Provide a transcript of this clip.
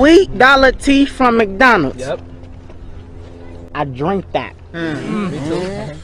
Sweet dollar tea from McDonald's. Yep. I drink that. Mm. Me too.